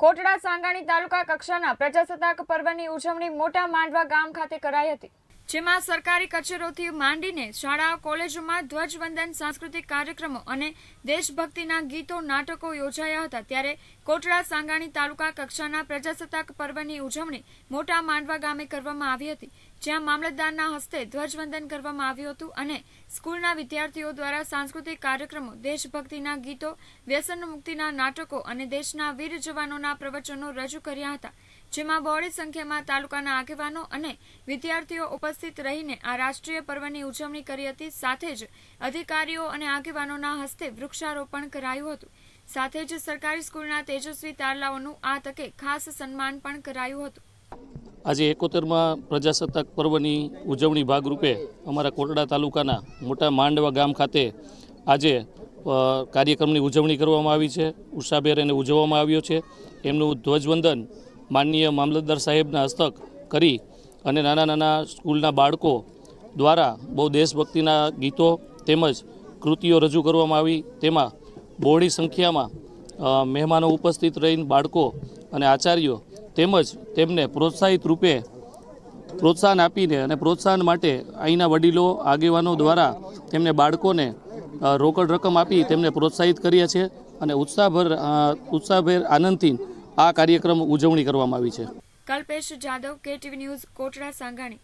કોટડા સાંગાણી તાલુકા કક્ષાના પ્રજાસત્તાક પર્વની ઉજવણી મોટા માંડવા ગામ ખાતે કરાઈ હતી. જેમાં સરકારી કચેરોથી માંડીને શાળાઓ, કોલેજોમાં ધ્વજવંદન, સાંસ્કૃતિક કાર્યક્રમો અને દેશભક્તિના ગીતો, નાટકો યોજાયા હતા. ત્યારે કોટડા સાંગાણી તાલુકા કક્ષાના પ્રજાસત્તાક પર્વની ઉજવણી મોટા માંડવા ગામે કરવામાં આવી હતી, જ્યાં મામલતદારના હસ્તે ધ્વજવંદન કરવામાં આવ્યું હતું અને સ્કૂલના વિદ્યાર્થીઓ દ્વારા સાંસ્કૃતિક કાર્યક્રમો, દેશભક્તિના ગીતો, વ્યસન મુક્તિના નાટકો અને દેશના વીર જવાનોના પ્રવચનો રજૂ કર્યા હતા, જેમાં બહોળી સંખ્યામાં તાલુકાના આગેવાનો અને વિદ્યાર્થીઓ ઉપસ્થિત રહીને આ રાષ્ટ્રીય પર્વની ઉજવણી કરી હતી. સાથે જ અધિકારીઓ અને આગેવાનોના હસ્તે વૃક્ષારોપણ કરાયું હતું. સાથે જ સરકારી સ્કૂલના તેજસ્વી તારલાઓનું આ તકે ખાસ સન્માન પણ કરાયું હતું. આજે એકોતેરમાં પ્રજાસત્તાક પર્વની ઉજવણી ભાગરૂપે અમારા કોટડા તાલુકાના મોટા માંડવા ગામ ખાતે આજે કાર્યક્રમની ઉજવણી કરવામાં આવી છે. ઉષાભેર એને ઉજવવામાં આવ્યો છે. એમનું ધ્વજવંદન માનનીય મામલતદાર સાહેબના હસ્તક કરી અને નાના નાના સ્કૂલના બાળકો દ્વારા બહુ દેશભક્તિના ગીતો તેમજ કૃતિઓ રજૂ કરવામાં આવી. તેમાં બહોળી સંખ્યામાં મહેમાનો ઉપસ્થિત રહીને બાળકો અને આચાર્યો તેમજ તેમને પ્રોત્સાહિત રૂપે પ્રોત્સાહન આપીને અને પ્રોત્સાહન માટે અહીંના વડીલો, આગેવાનો દ્વારા તેમને બાળકોને રોકડ રકમ આપી તેમને પ્રોત્સાહિત કર્યા છે અને ઉત્સાહભર ઉત્સાહભેર આનંદથી આ કાર્યક્રમ ઉજવણી કરવામાં આવી છે. Kalpesh Jadav KTV news Kotda Sangani.